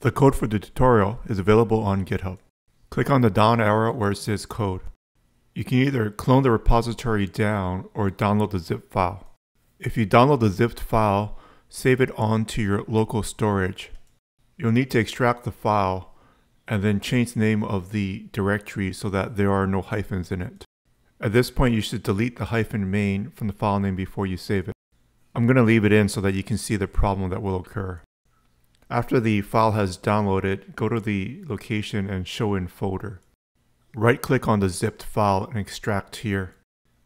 The code for the tutorial is available on GitHub. Click on the down arrow where it says code. You can either clone the repository down or download the zip file. If you download the zipped file, save it onto your local storage. You'll need to extract the file and then change the name of the directory so that there are no hyphens in it. At this point, you should delete the hyphen main from the file name before you save it. I'm going to leave it in so that you can see the problem that will occur. After the file has downloaded, go to the location and show in folder. Right click on the zipped file and extract here.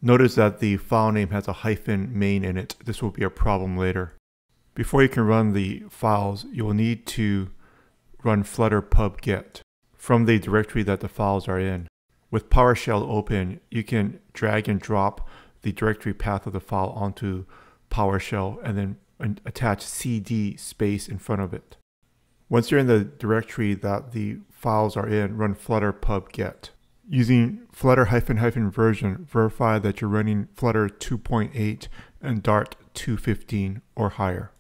Notice that the file name has a hyphen main in it. This will be a problem later. Before you can run the files, you will need to run flutter pub get from the directory that the files are in. With PowerShell open, you can drag and drop the directory path of the file onto PowerShell and then attach cd space in front of it. Once you're in the directory that the files are in, run flutter pub get. Using flutter hyphen hyphen version, verify that you're running flutter 2.8 and dart 215 or higher.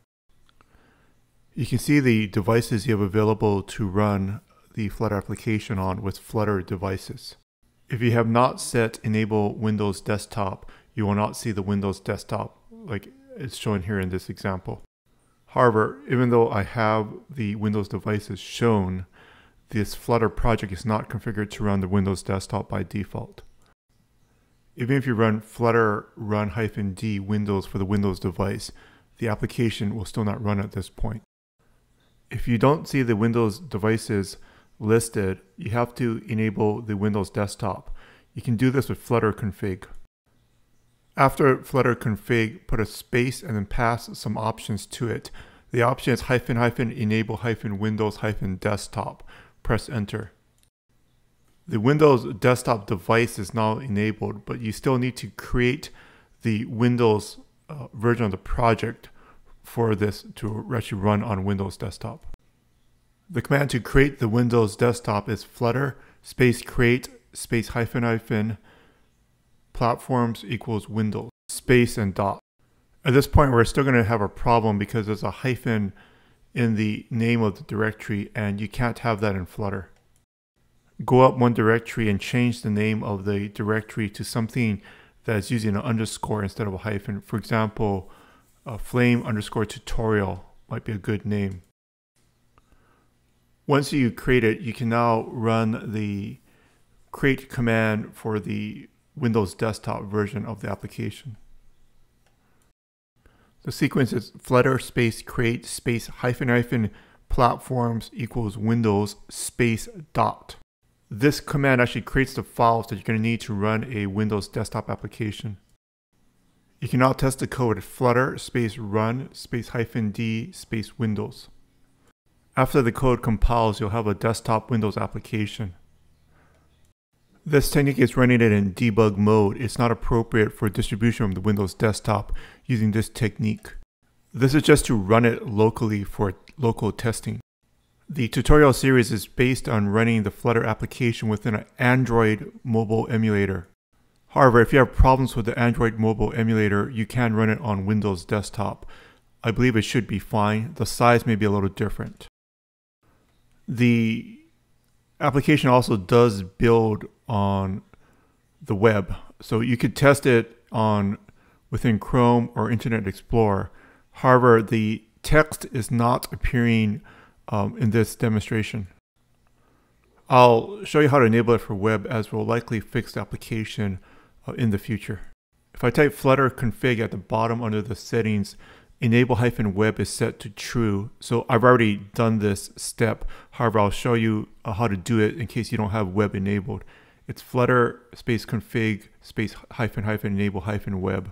You can see the devices you have available to run the Flutter application on with Flutter devices. If you have not set enable Windows desktop, you will not see the Windows desktop like it's shown here in this example. However, even though I have the Windows devices shown, this Flutter project is not configured to run the Windows desktop by default. Even if you run flutter run-d Windows for the Windows device, the application will still not run at this point if you don't see the Windows devices listed, you have to enable the Windows desktop. You can do this with Flutter config. After Flutter config, put a space and then pass some options to it. The option is hyphen hyphen enable hyphen Windows hyphen desktop. Press enter. The Windows desktop device is now enabled, but you still need to create the Windows uh, version of the project for this to actually run on Windows desktop. The command to create the Windows desktop is flutter space create space hyphen hyphen platforms equals Windows space and dot. At this point, we're still going to have a problem because there's a hyphen in the name of the directory and you can't have that in Flutter. Go up one directory and change the name of the directory to something that is using an underscore instead of a hyphen. For example, a flame underscore tutorial might be a good name. Once you create it, you can now run the create command for the Windows desktop version of the application. The sequence is flutter space create space hyphen hyphen platforms equals Windows space dot. This command actually creates the files that you're going to need to run a Windows desktop application. You can now test the code flutter space run space hyphen d space windows. After the code compiles, you'll have a desktop Windows application. This technique is running it in debug mode. It's not appropriate for distribution of the Windows desktop using this technique. This is just to run it locally for local testing. The tutorial series is based on running the Flutter application within an Android mobile emulator. However, if you have problems with the Android mobile emulator, you can run it on Windows desktop. I believe it should be fine. The size may be a little different. The application also does build on the web. So you could test it on within Chrome or Internet Explorer. However, the text is not appearing um, in this demonstration. I'll show you how to enable it for web as we'll likely fix the application uh, in the future. If I type flutter config at the bottom under the settings, enable hyphen web is set to true. So I've already done this step. However, I'll show you uh, how to do it in case you don't have web enabled. It's flutter space config space hyphen hyphen enable hyphen web.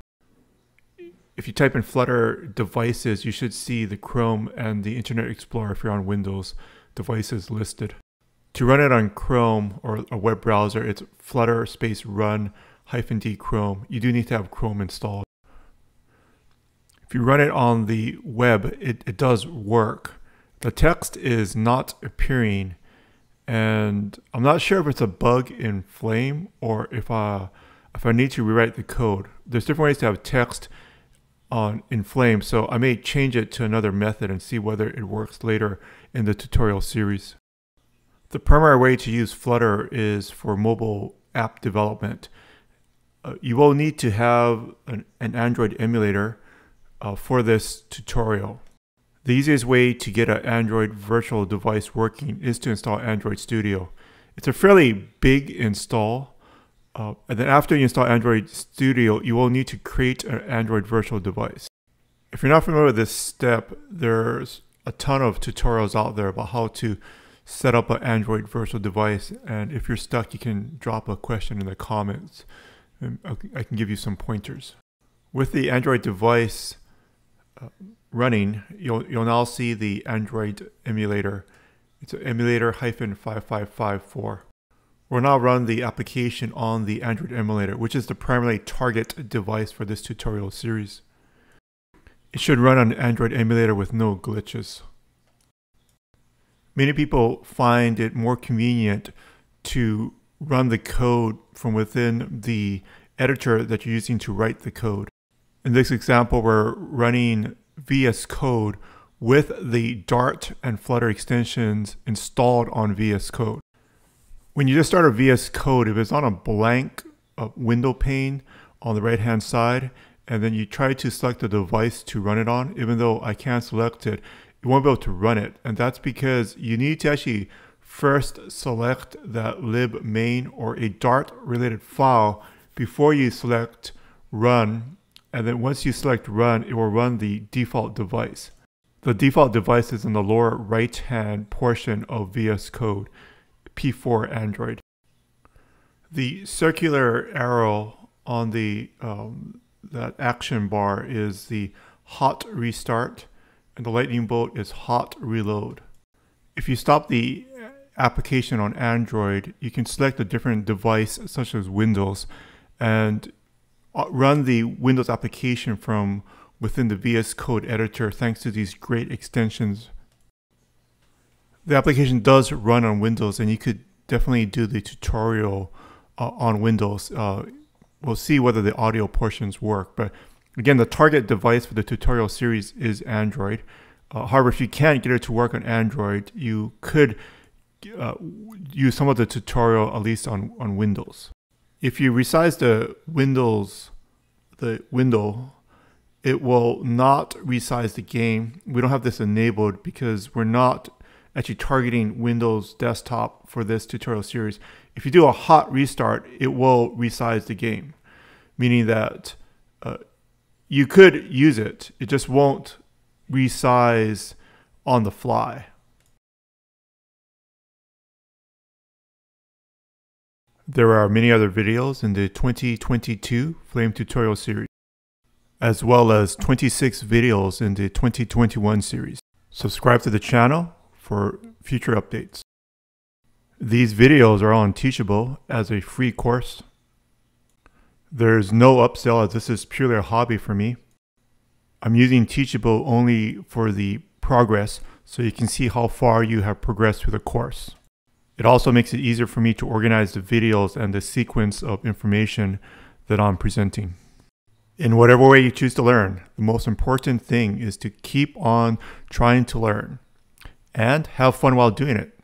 If you type in flutter devices, you should see the Chrome and the Internet Explorer if you're on Windows devices listed. To run it on Chrome or a web browser, it's flutter space run hyphen D Chrome, you do need to have Chrome installed. If you run it on the web, it, it does work. The text is not appearing and I'm not sure if it's a bug in Flame or if I, if I need to rewrite the code. There's different ways to have text on in Flame, so I may change it to another method and see whether it works later. in the tutorial series. The primary way to use Flutter is for mobile app development. Uh, you will need to have an, an Android emulator uh, for this tutorial. The easiest way to get an Android virtual device working is to install Android Studio. It's a fairly big install. Uh, and then after you install Android Studio, you will need to create an Android virtual device. If you're not familiar with this step, there's a ton of tutorials out there about how to set up an Android virtual device. And if you're stuck, you can drop a question in the comments. And I can give you some pointers. With the Android device uh, running, you'll, you'll now see the Android emulator. It's emulator hyphen 5554. We'll now run the application on the Android emulator, which is the primary target device for this tutorial series. It should run on Android emulator with no glitches. Many people find it more convenient to run the code from within the editor that you're using to write the code. In this example, we're running VS Code with the Dart and Flutter extensions installed on VS Code. When you just start a VS Code, if it's on a blank window pane on the right hand side, and then you try to select the device to run it on, even though I can't select it, you won't be able to run it. And that's because you need to actually first select that lib main or a Dart related file before you select run. And then once you select run, it will run the default device. The default device is in the lower right hand portion of VS Code, P4 Android. The circular arrow on the um, that action bar is the hot restart and the lightning bolt is hot reload. If you stop the application on Android, you can select a different device such as Windows and run the Windows application from within the VS Code editor thanks to these great extensions. The application does run on Windows and you could definitely do the tutorial uh, on Windows. Uh, we'll see whether the audio portions work. But again, the target device for the tutorial series is Android. Uh, however, if you can't get it to work on Android, you could uh, use some of the tutorial at least on, on Windows. If you resize the Windows, the window, it will not resize the game. We don't have this enabled because we're not actually targeting Windows desktop for this tutorial series. If you do a hot restart, it will resize the game, meaning that uh, you could use it. It just won't resize on the fly. There are many other videos in the 2022 Flame Tutorial series, as well as 26 videos in the 2021 series. Subscribe to the channel for future updates. These videos are on Teachable as a free course. There's no upsell as this is purely a hobby for me. I'm using Teachable only for the progress so you can see how far you have progressed through the course. It also makes it easier for me to organize the videos and the sequence of information that I'm presenting. In whatever way you choose to learn, the most important thing is to keep on trying to learn and have fun while doing it.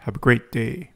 Have a great day.